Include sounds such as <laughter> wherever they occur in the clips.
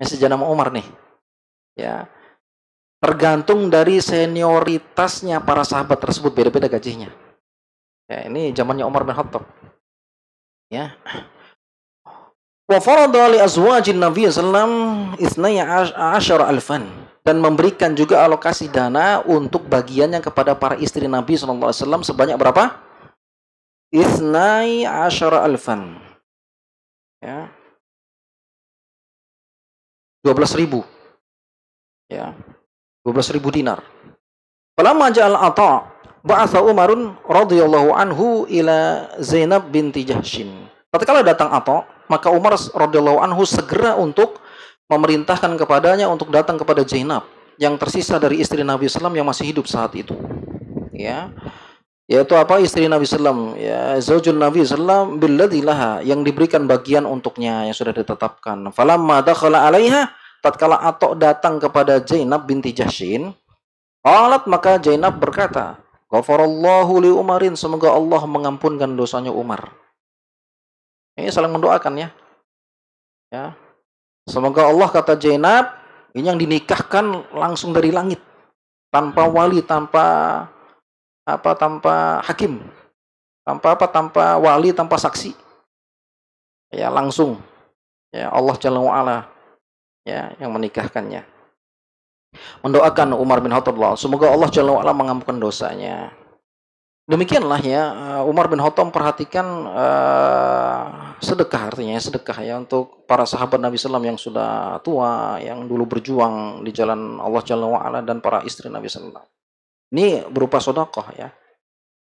Ini sejarah Umar nih. Ya. Tergantung dari senioritasnya para sahabat tersebut beda-beda gajinya. Ya, ini zamannya Umar bin Khattab. Ya. Wa farada li azwajin Nabi sallam asyara alfan dan memberikan juga alokasi dana untuk bagiannya kepada para istri Nabi wasallam sebanyak berapa? Isnai asyara alfan. Ya. 12 ribu. Ya. 12 ribu dinar. Falamma ja'al ata ba'atha Umarun radhiyallahu anhu ila Zainab binti Jahshin. Tatkala datang Atha, maka Umar radhiyallahu anhu segera untuk memerintahkan kepadanya untuk datang kepada Zainab yang tersisa dari istri Nabi SAW yang masih hidup saat itu. Ya. Yaitu apa istri Nabi SAW ya zaujul Nabi SAW billadzi laha yang diberikan bagian untuknya yang sudah ditetapkan. Falamma dakhala 'alaiha tatkala Atok datang kepada Zainab binti Jahshin, alat maka Zainab berkata, Ghafarallahu li Umarin, semoga Allah mengampunkan dosanya Umar. Ini saling mendoakan ya. Ya. Semoga Allah kata Zainab, ini yang dinikahkan langsung dari langit. Tanpa wali, tanpa apa tanpa hakim. Tanpa apa? Tanpa wali, tanpa saksi. Ya, langsung. Ya, Allah Jalla wa'ala ya yang menikahkannya. Mendoakan Umar bin Khattab semoga Allah Jalla wa'ala mengampunkan dosanya. Demikianlah ya uh, Umar bin Khattab perhatikan uh, sedekah artinya sedekah ya untuk para sahabat Nabi Sallam yang sudah tua yang dulu berjuang di jalan Allah Jalla wa'ala dan para istri Nabi Sallam. Ini berupa sodakoh ya.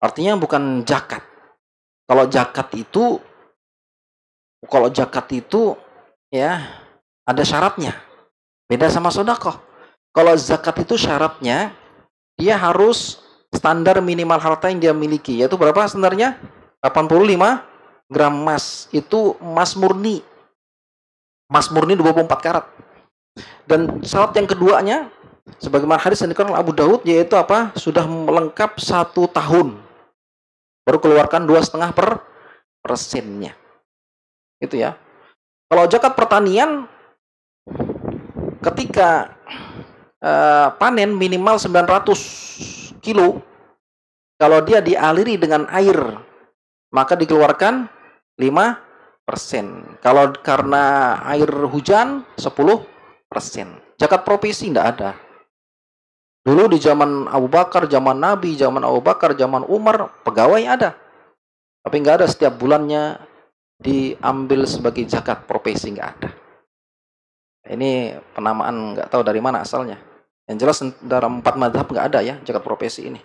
Artinya bukan jakat. Kalau jakat itu kalau jakat itu ya ada syaratnya. Beda sama sodakoh. Kalau zakat itu syaratnya, dia harus standar minimal harta yang dia miliki. Yaitu berapa standarnya? 85 gram emas. Itu emas murni. Emas murni 24 karat. Dan syarat yang keduanya, sebagaimana hadis yang dikeluarkan Abu Daud, yaitu apa? Sudah melengkap satu tahun. Baru keluarkan dua setengah per persennya. Itu ya. Kalau zakat pertanian ketika uh, panen minimal 900 kilo, kalau dia dialiri dengan air, maka dikeluarkan 5 persen. Kalau karena air hujan 10 persen. Zakat profesi tidak ada. Dulu di zaman Abu Bakar, zaman Nabi, zaman Abu Bakar, zaman Umar, pegawai ada. Tapi nggak ada setiap bulannya diambil sebagai zakat profesi nggak ada. Ini penamaan nggak tahu dari mana asalnya. Yang jelas dalam empat madhab nggak ada ya jagat profesi ini.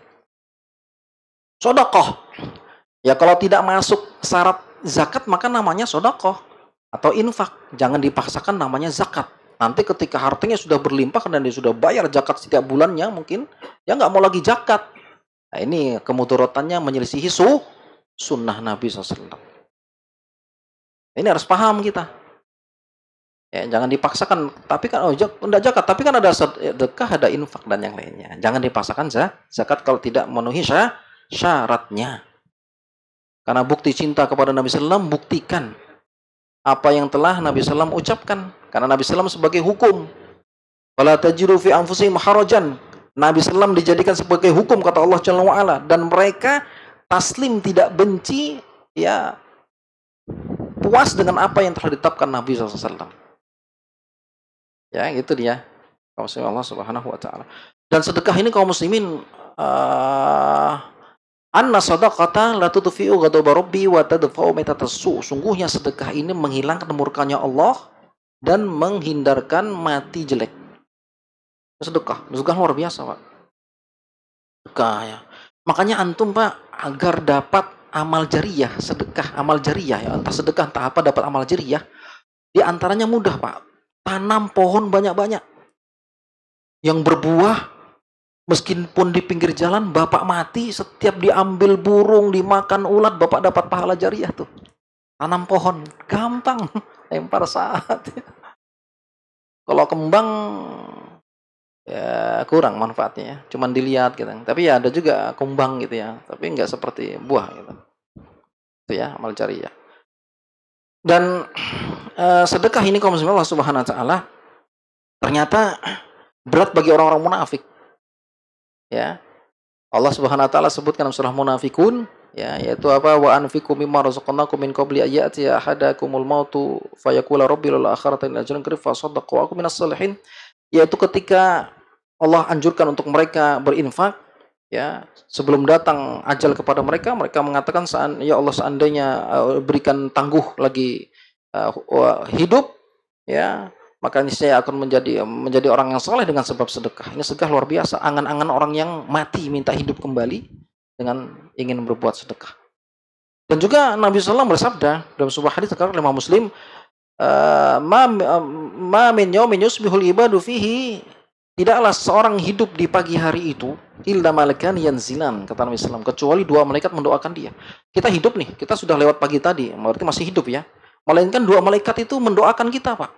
Sodokoh. Ya kalau tidak masuk syarat zakat maka namanya sodokoh atau infak. Jangan dipaksakan namanya zakat. Nanti ketika hartanya sudah berlimpah dan dia sudah bayar zakat setiap bulannya mungkin ya nggak mau lagi zakat. Nah, ini kemudorotannya menyelisihi su sunnah Nabi SAW. Ini harus paham kita. Ya, jangan dipaksakan. Tapi kan oh enggak zakat, tapi kan ada sedekah, ada infak dan yang lainnya. Jangan dipaksakan zakat kalau tidak memenuhi syaratnya. Karena bukti cinta kepada Nabi Sallam buktikan apa yang telah Nabi Sallam ucapkan. Karena Nabi Sallam sebagai hukum. Wala tajiru fi anfusihim harajan. Nabi Sallam dijadikan sebagai hukum kata Allah Jalla wa'ala. Dan mereka taslim tidak benci ya puas dengan apa yang telah ditetapkan Nabi SAW. Ya, itu dia. Kaum Allah Subhanahu wa taala. Dan sedekah ini kaum muslimin uh, anna sadaqata la tudfi'u ghadaba rabbi wa tadfa'u mitatasu. Sungguhnya sedekah ini menghilangkan murkanya Allah dan menghindarkan mati jelek. Sedekah, sedekah luar biasa, Pak. Sedekah ya. Makanya antum, Pak, agar dapat amal jariyah, sedekah, amal jariyah ya, entah sedekah entah apa dapat amal jariyah, di antaranya mudah, Pak tanam pohon banyak-banyak yang berbuah meskipun di pinggir jalan bapak mati setiap diambil burung dimakan ulat bapak dapat pahala jariah tuh. Tanam pohon gampang <laughs> lempar saat. Kalau kembang ya kurang manfaatnya ya cuman dilihat gitu. Tapi ya ada juga kembang gitu ya tapi nggak seperti buah gitu. Itu ya amal jariah. Dan uh, sedekah ini kaum muslimin Allah Subhanahu wa taala ternyata berat bagi orang-orang munafik. Ya. Allah Subhanahu wa taala sebutkan dalam surah Munafikun ya yaitu apa wa anfiqu mimma razaqnakum min qabli ayati ahadakumul mautu fayaqula rabbi la akharatan ajran qarib fa saddaq wa minas salihin yaitu ketika Allah anjurkan untuk mereka berinfak ya sebelum datang ajal kepada mereka mereka mengatakan ya Allah seandainya uh, berikan tangguh lagi uh, hidup ya maka ini saya akan menjadi menjadi orang yang soleh dengan sebab sedekah ini sedekah luar biasa angan-angan orang yang mati minta hidup kembali dengan ingin berbuat sedekah dan juga Nabi SAW bersabda dalam sebuah hadis terkait lima Muslim uh, ma ma min yaumin yusbihul ibadu fihi Tidaklah seorang hidup di pagi hari itu illa malakan yanzilan kata Nabi SAW kecuali dua malaikat mendoakan dia. Kita hidup nih, kita sudah lewat pagi tadi, berarti masih hidup ya. Melainkan dua malaikat itu mendoakan kita, Pak.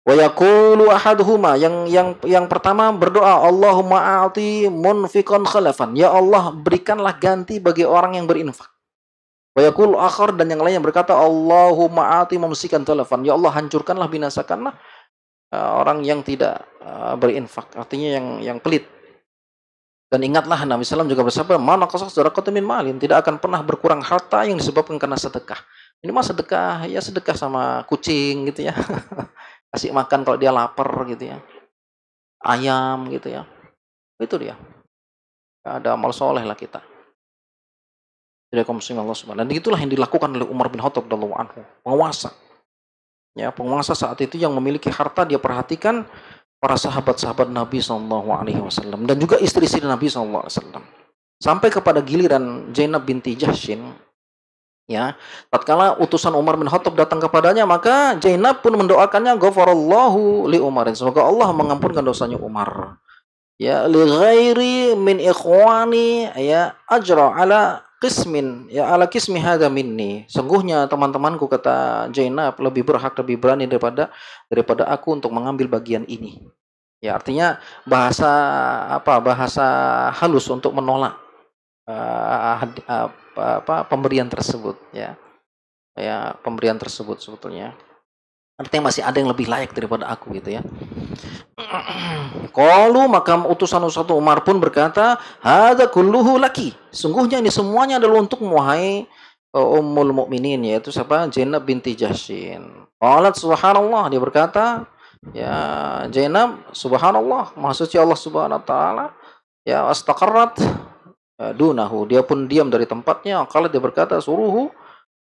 Wa yaqulu ahaduhuma yang yang yang pertama berdoa Allahumma a'ti munfiqan khalafan. Ya Allah, berikanlah ganti bagi orang yang berinfak. Wa yaqulu akhar dan yang lain yang berkata Allahumma a'ti mumsikan talafan. Ya Allah, hancurkanlah binasakanlah uh, orang yang tidak uh, berinfak, artinya yang yang pelit. Dan ingatlah Nabi SAW juga bersabda, mana kasah saudara min malin, tidak akan pernah berkurang harta yang disebabkan karena sedekah. Ini mah sedekah, ya sedekah sama kucing gitu ya. <laughs> Kasih makan kalau dia lapar gitu ya. Ayam gitu ya. Itu dia. Ada amal soleh lah kita. Tidak Allah Dan itulah yang dilakukan oleh Umar bin Khattab dalam anhu. Penguasa. Ya, penguasa saat itu yang memiliki harta dia perhatikan para sahabat-sahabat Nabi Wasallam dan juga istri-istri Nabi Wasallam sampai kepada giliran Zainab binti Jahshin ya tatkala utusan Umar bin Khattab datang kepadanya maka Zainab pun mendoakannya ghafarallahu li Umarin semoga Allah mengampunkan dosanya Umar ya li ghairi min ikhwani ya ajra ala Kismin ya ala kismi hadha minni. Sungguhnya teman-temanku kata Zainab lebih berhak lebih berani daripada daripada aku untuk mengambil bagian ini. Ya artinya bahasa apa bahasa halus untuk menolak uh, uh, apa pemberian tersebut ya. Ya pemberian tersebut sebetulnya. Artinya masih ada yang lebih layak daripada aku gitu ya. <clears throat> Kalau maka utusan satu Umar pun berkata, "Hadza kulluhu laki." Sungguhnya ini semuanya adalah untuk muhai uh, Ummul Mukminin yaitu siapa? Zainab binti Jahshin. Qalat subhanallah dia berkata, ya Zainab subhanallah, suci Allah Subhanahu wa taala. Ya astaqarrat dunahu. Dia pun diam dari tempatnya. Kalau dia berkata, "Suruhu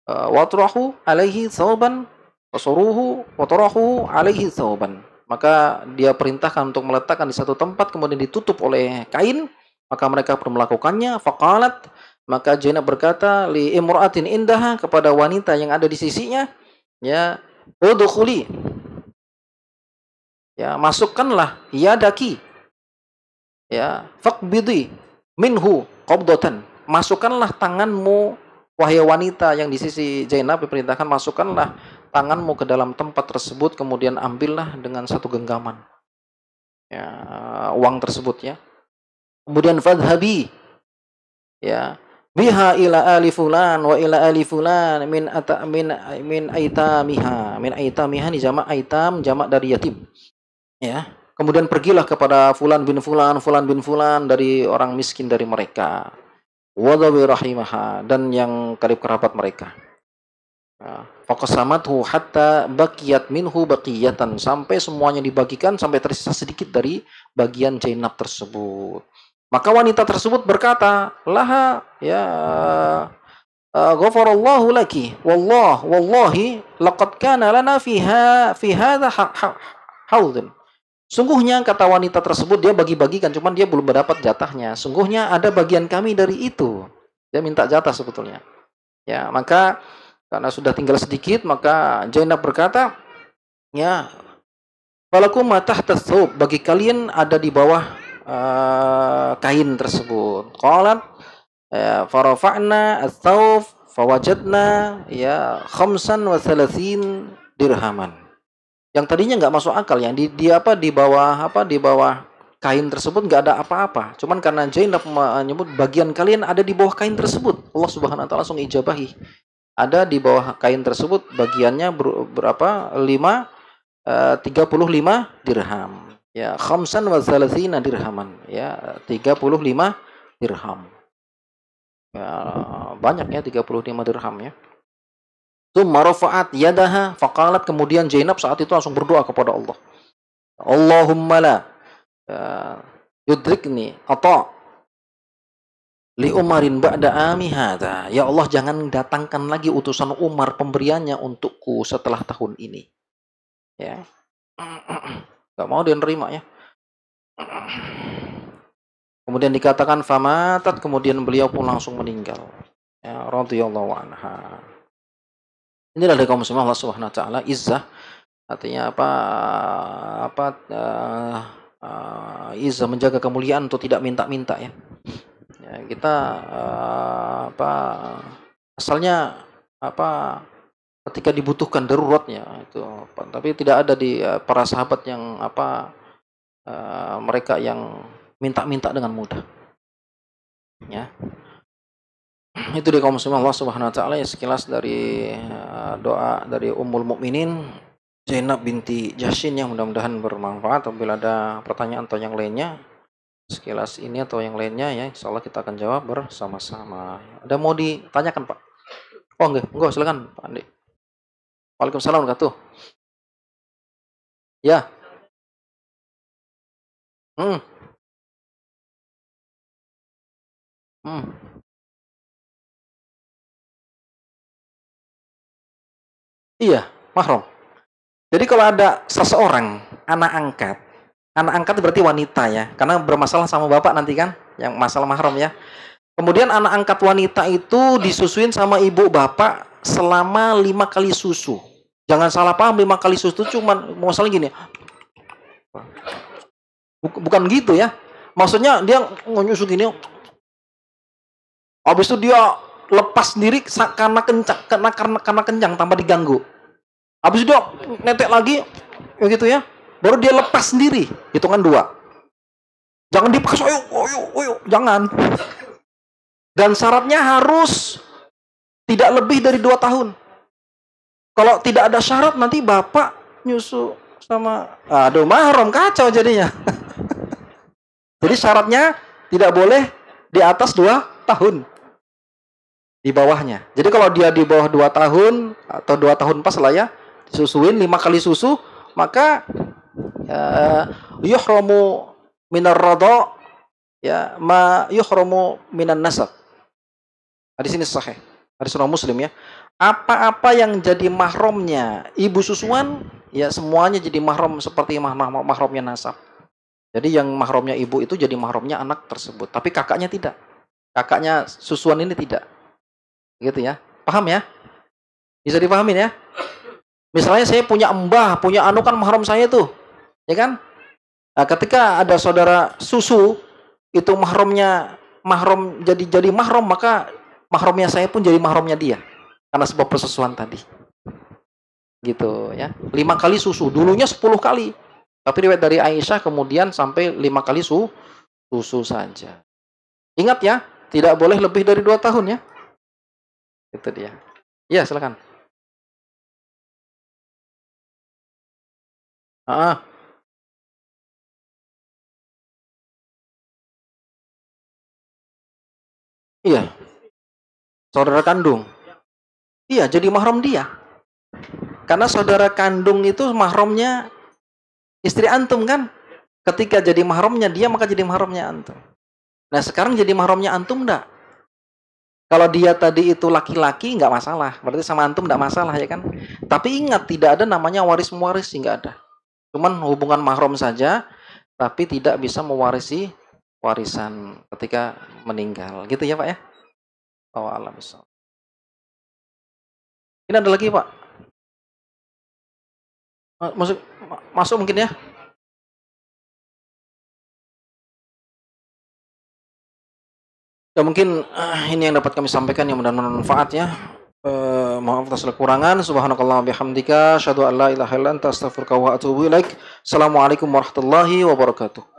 uh, watrahu alaihi thawban Fasuruhu watarahu alaihi thawban. Maka dia perintahkan untuk meletakkan di satu tempat kemudian ditutup oleh kain. Maka mereka pun melakukannya. Faqalat. Maka Zainab berkata li imra'atin indah kepada wanita yang ada di sisinya. Ya. Udukhuli. Ya, masukkanlah yadaki. Ya, faqbidi minhu qabdatan. Masukkanlah tanganmu wahai wanita yang di sisi Zainab diperintahkan masukkanlah tanganmu ke dalam tempat tersebut kemudian ambillah dengan satu genggaman. Ya uang tersebut ya. Kemudian fadhabi ya. Biha ila ali fulan wa ila ali fulan min ata min min aitamiha. Min aitamiha ni jamak aitam jamak dari yatim ya kemudian pergilah kepada fulan bin fulan fulan bin fulan dari orang miskin dari mereka wadawi rahimaha dan yang karib kerabat mereka Faqasamathu hatta bakiyat minhu bakiyatan sampai semuanya dibagikan sampai tersisa sedikit dari bagian Zainab tersebut. Maka wanita tersebut berkata, "Laha ya uh, ghafarallahu laki wallah wallahi laqad kana lana fiha fi hadha haudun." Sungguhnya kata wanita tersebut dia bagi-bagikan cuman dia belum mendapat jatahnya. Sungguhnya ada bagian kami dari itu. Dia minta jatah sebetulnya. Ya, maka karena sudah tinggal sedikit, maka Zainab berkata, ya, Walakum matah tasawuf, bagi kalian ada di bawah uh, kain tersebut. Qalat, ya, farafa'na as-sawf, fawajadna, ya, khamsan wa dirhaman. Yang tadinya nggak masuk akal, yang di, di apa di bawah apa di bawah kain tersebut nggak ada apa-apa. Cuman karena Zainab menyebut bagian kalian ada di bawah kain tersebut, Allah Subhanahu wa taala langsung ijabahi ada di bawah kain tersebut bagiannya ber, berapa lima uh, 35 dirham. Ya, khamsan wa thalathina dirhaman. Ya, 35 dirham. Ya, ya 35 dirham ya. Tsumma rafa'at yadaha faqalat kemudian Zainab saat itu langsung berdoa kepada Allah. Allahumma la uh, yudrikni atau li Umarin ba'da ami hadha. Ya Allah jangan datangkan lagi utusan Umar pemberiannya untukku setelah tahun ini. Ya. Gak mau dia nerima ya. Kemudian dikatakan famatat kemudian beliau pun langsung meninggal. Ya, radhiyallahu anha. Inilah dari kaum muslimin Allah Subhanahu wa taala izzah artinya apa apa uh, uh, izzah menjaga kemuliaan untuk tidak minta-minta ya. ya kita uh, apa asalnya apa ketika dibutuhkan daruratnya itu tapi tidak ada di uh, para sahabat yang apa uh, mereka yang minta-minta dengan mudah ya itu di kaum muslim Allah Subhanahu wa taala ya sekilas dari uh, doa dari Ummul Mukminin Zainab binti Jashin yang mudah-mudahan bermanfaat. Apabila ada pertanyaan atau yang lainnya sekilas ini atau yang lainnya ya insya Allah kita akan jawab bersama-sama. Ada mau ditanyakan Pak? Oh enggak. Enggak silakan Pak Andi. Waalaikumsalam warahmatullahi ya. Hmm. Hmm Iya, mahram. Jadi kalau ada seseorang anak angkat, anak angkat berarti wanita ya, karena bermasalah sama bapak nanti kan, yang masalah mahram ya. Kemudian anak angkat wanita itu disusuin sama ibu bapak selama lima kali susu. Jangan salah paham lima kali susu itu cuma masalah gini. Bukan gitu ya. Maksudnya dia nyusu gini. Habis itu dia lepas sendiri karena kencang karena karena karena kencang tanpa diganggu. Habis itu netek lagi begitu ya. Baru dia lepas sendiri, hitungan dua. Jangan dipaksa, ayo, ayo, ayo, jangan. Dan syaratnya harus tidak lebih dari dua tahun. Kalau tidak ada syarat nanti bapak nyusu sama, aduh mahram kacau jadinya. <laughs> Jadi syaratnya tidak boleh di atas dua tahun di bawahnya. Jadi kalau dia di bawah 2 tahun atau 2 tahun pas lah ya, susuin 5 kali susu, maka ya, yuhramu minar radha ya ma yuhramu minan nasab. Hadis ini sahih. Hadis surah Muslim ya. Apa-apa yang jadi mahramnya ibu susuan ya semuanya jadi mahram seperti mahram mahramnya nasab. Jadi yang mahramnya ibu itu jadi mahramnya anak tersebut, tapi kakaknya tidak. Kakaknya susuan ini tidak. Gitu ya. Paham ya? Bisa dipahamin ya? Misalnya saya punya mbah, punya anu kan mahram saya tuh. Ya kan? Nah, ketika ada saudara susu itu mahramnya mahram jadi jadi mahram maka mahramnya saya pun jadi mahramnya dia karena sebab persusuan tadi gitu ya lima kali susu dulunya sepuluh kali tapi riwayat dari Aisyah kemudian sampai lima kali su susu saja ingat ya tidak boleh lebih dari dua tahun ya itu dia. Iya, silakan. Ah. Iya. Saudara kandung. Iya, jadi mahram dia. Karena saudara kandung itu mahramnya istri antum kan? Ketika jadi mahramnya dia maka jadi mahramnya antum. Nah, sekarang jadi mahramnya antum enggak? Kalau dia tadi itu laki-laki nggak masalah, berarti sama antum nggak masalah ya kan? Tapi ingat tidak ada namanya waris mewaris nggak ada. Cuman hubungan mahram saja, tapi tidak bisa mewarisi warisan ketika meninggal. Gitu ya Pak ya? Oh alam Ini ada lagi Pak? Masuk, masuk mungkin ya? Ya mungkin uh, ini yang dapat kami sampaikan yang mudah-mudahan manfaat ya. Uh, maaf atas kekurangan. Subhanakallah bihamdika. Asyhadu an la ilaha illa anta astaghfiruka wa atubu ilaik. Assalamualaikum warahmatullahi wabarakatuh.